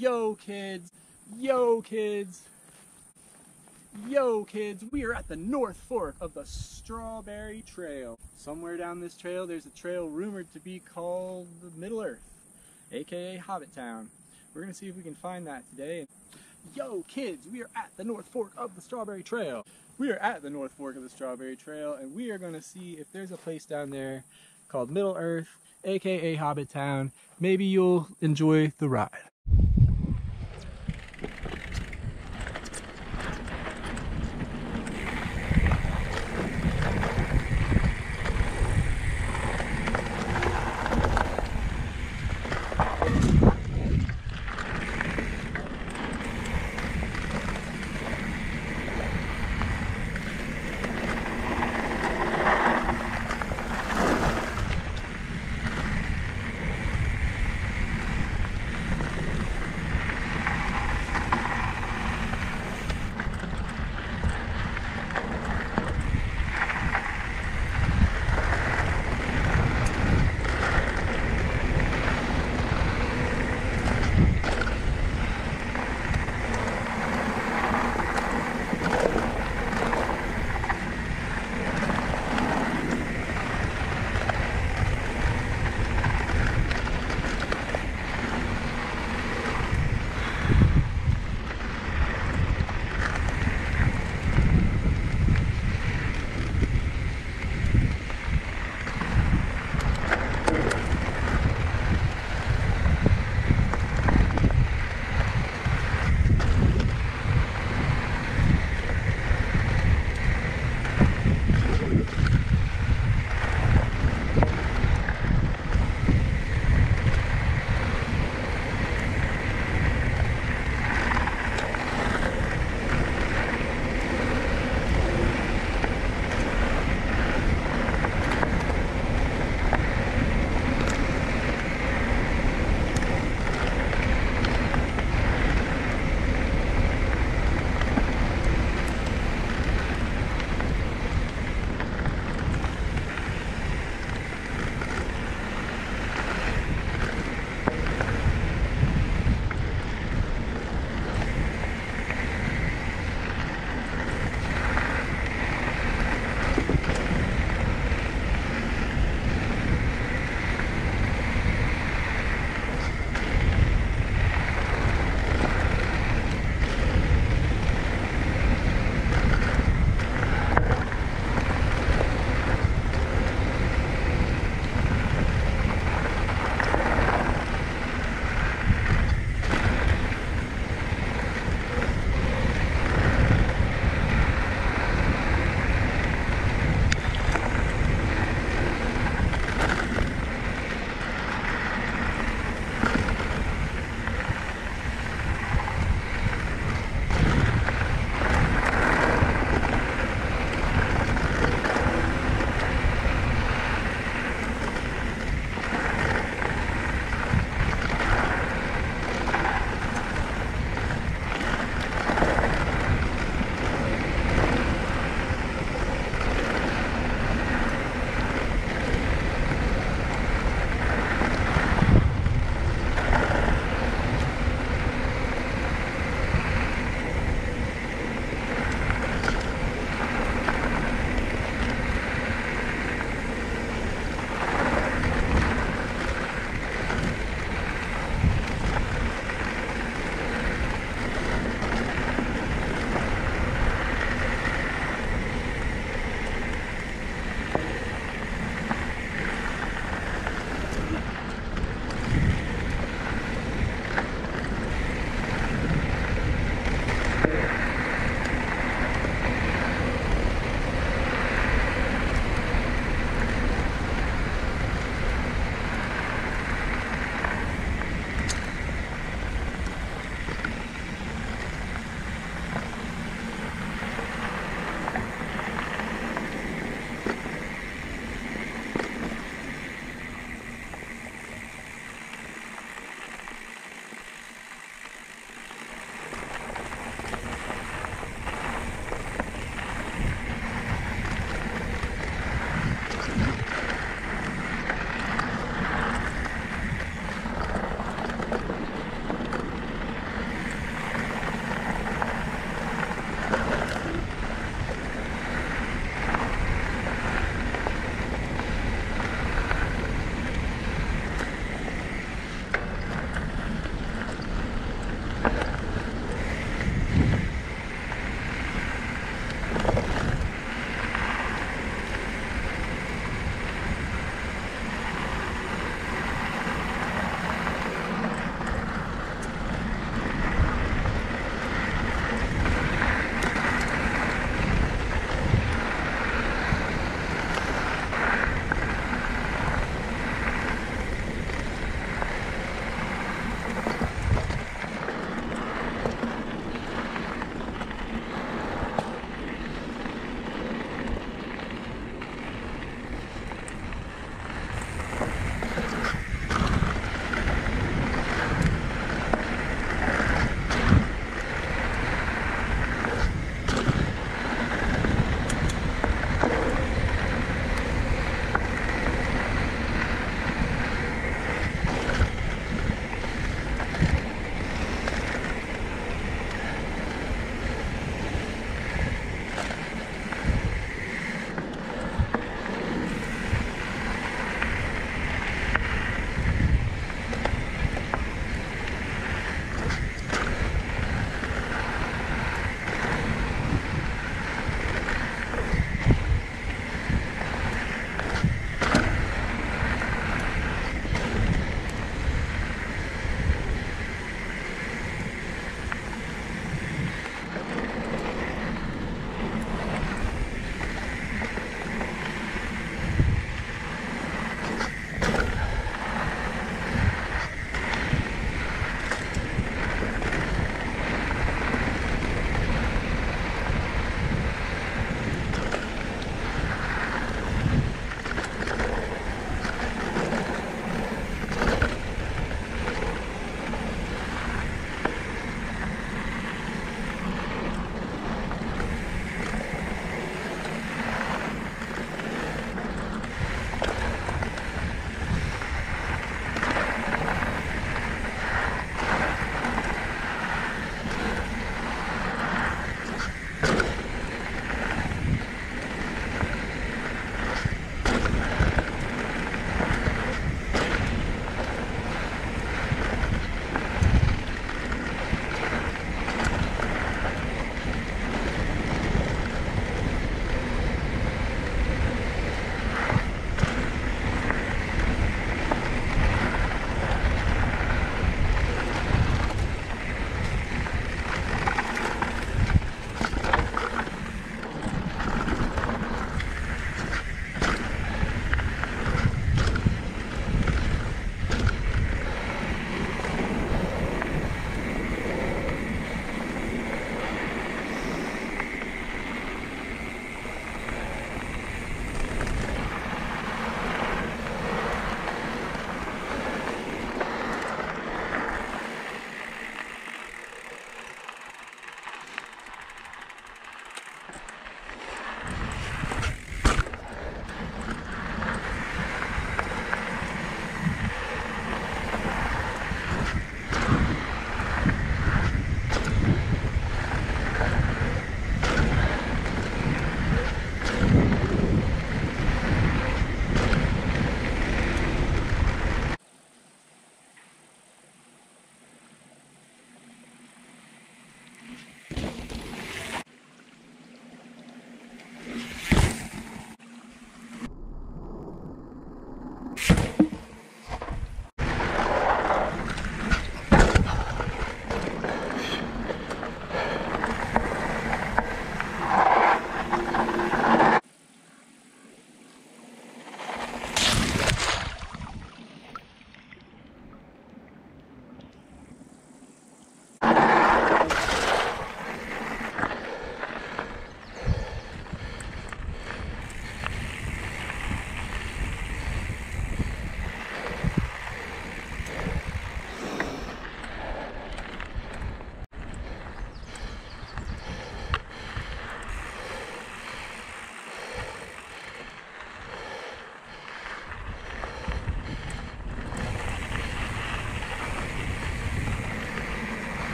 Yo kids, yo kids, yo kids, we are at the North Fork of the Strawberry Trail. Somewhere down this trail there's a trail rumored to be called the Middle Earth, aka Hobbit Town. We're gonna see if we can find that today. Yo kids, we are at the North Fork of the Strawberry Trail. We are at the North Fork of the Strawberry Trail and we are gonna see if there's a place down there called Middle Earth, aka Hobbit Town. Maybe you'll enjoy the ride.